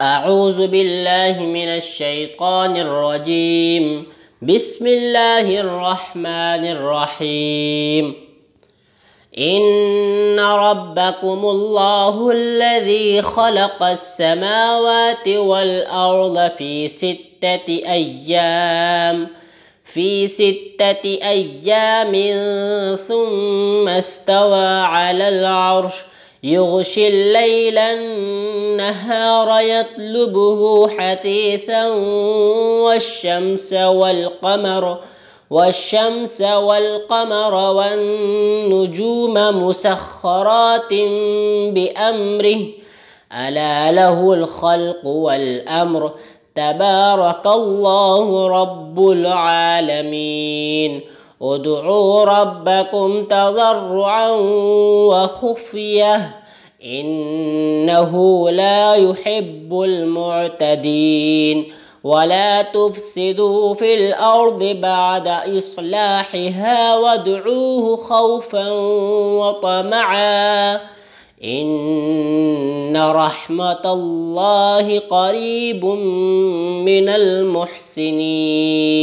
أعوذ بالله من الشيطان الرجيم. بسم الله الرحمن الرحيم. إن ربكم الله الذي خلق السماوات والأرض في ستة أيام. في ستة أيام ثم استوى على العرش. يغشي الليل النهار يطلبه حثيثا والشمس والقمر والشمس والقمر والنجوم مسخرات بأمره. ألا له الخلق والأمر. تبارك الله رب العالمين. ادعوا ربكم تضرعا وخفية إنه لا يحب المعتدين ولا تفسدوا في الأرض بعد إصلاحها وادعوه خوفا وطمعا إن رحمة الله قريب من المحسنين